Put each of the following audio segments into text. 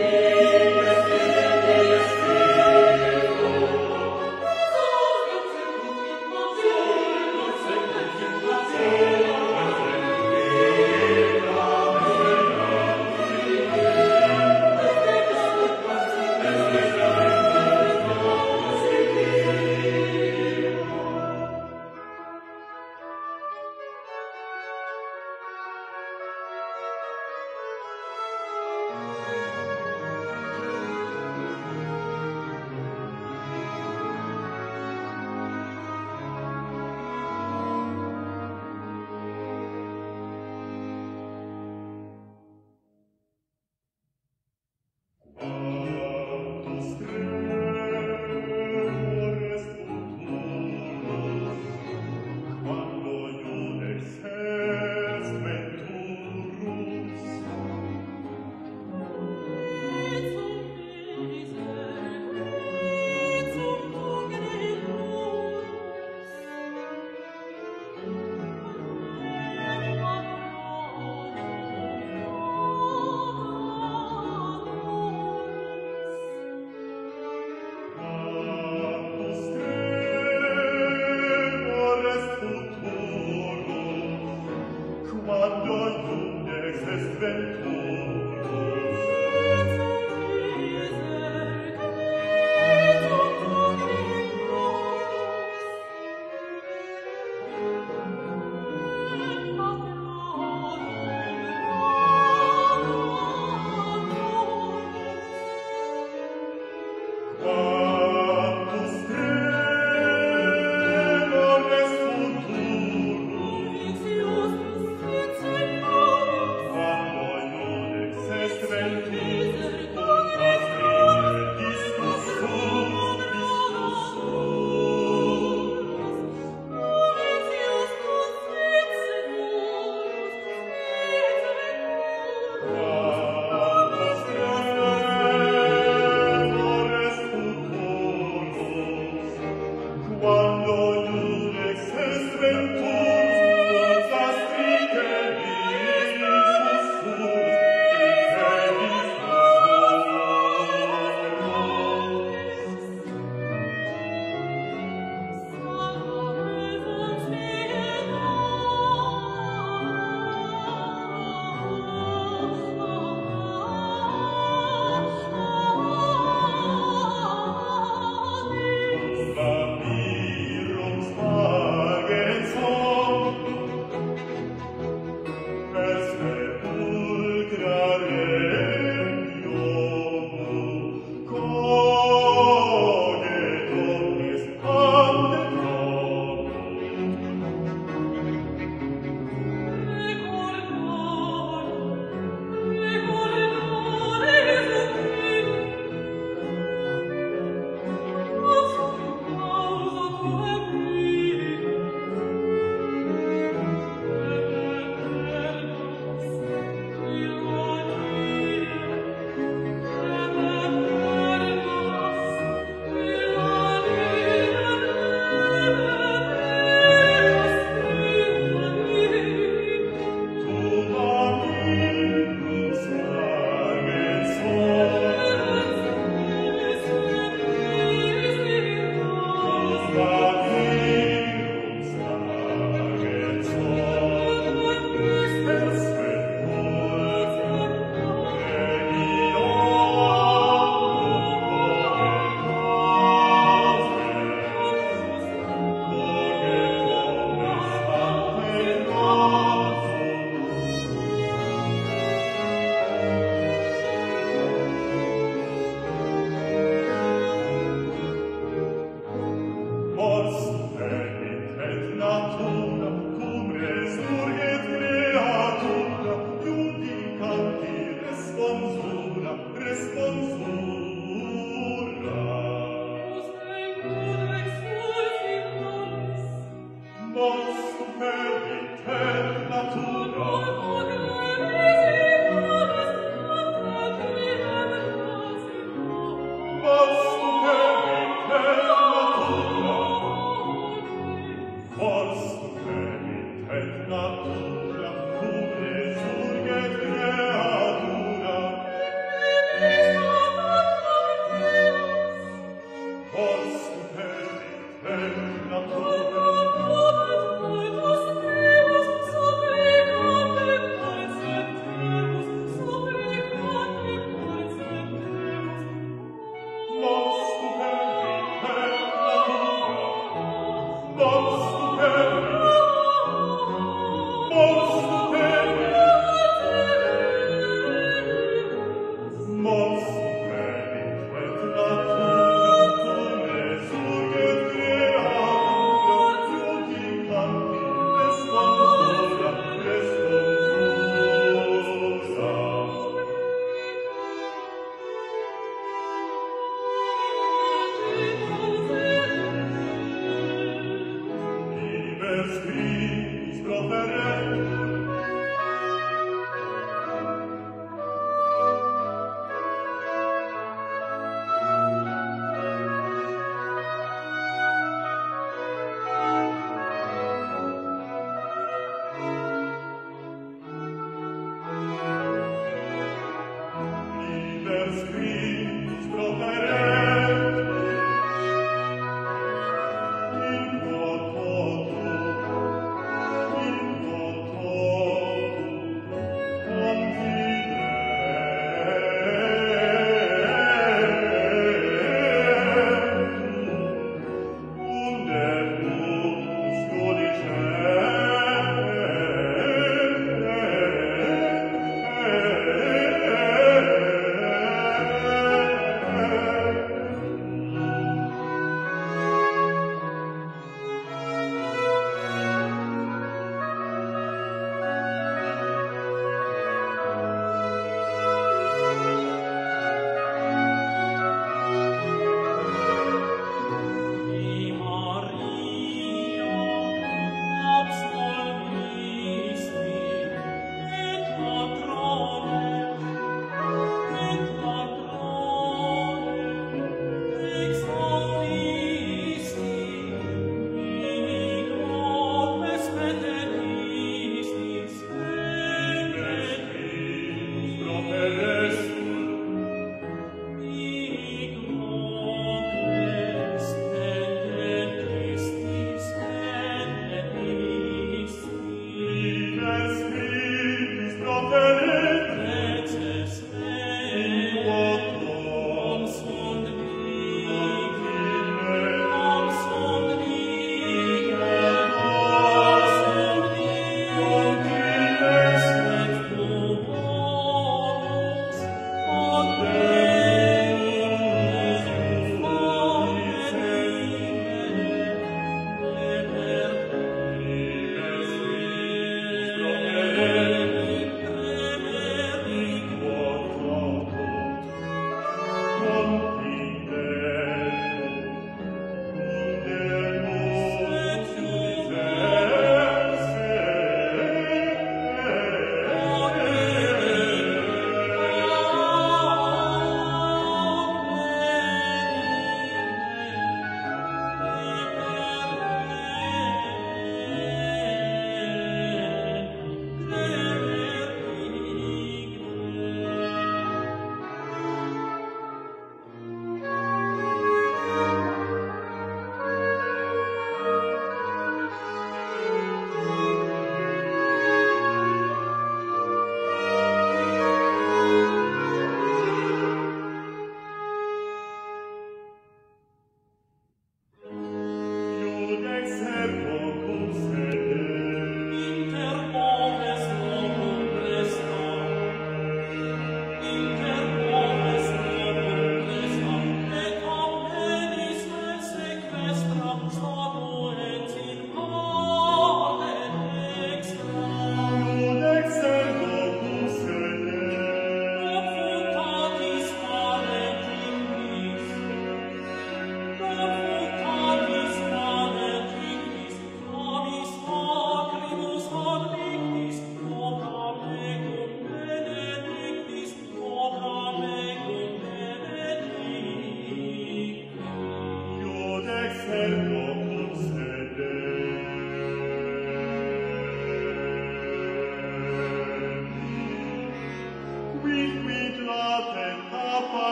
day.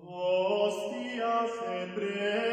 Hostia sempre